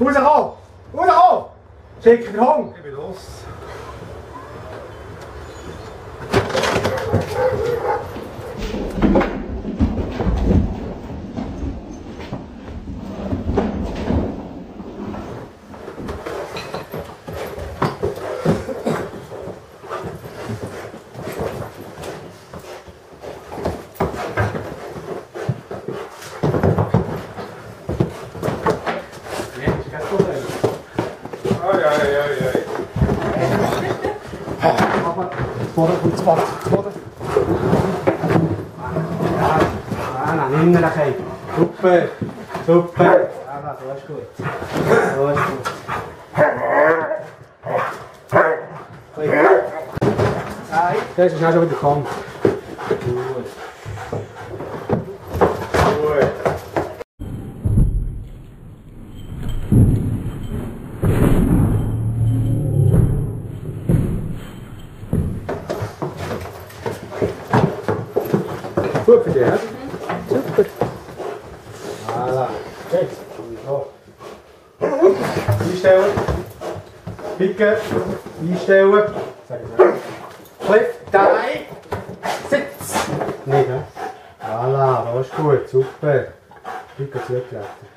Rauskommen! Rauskommen! Schick den Hund! Ich bin los. ja, ja, ja. ai. Mama, goed zwart. Worden. Neem me dat geven. Super, super. Ja, dat was goed. Dat was goed. Deze is nou zo in de. Gut für dich, hä? Super. Voilà. Okay, so. Einstellen. Picken. Einstellen. Sag ich mal. Cliff, die. Sitz. Nicht, ne? Voilà, das ist gut. Super. Picken zurücktreten.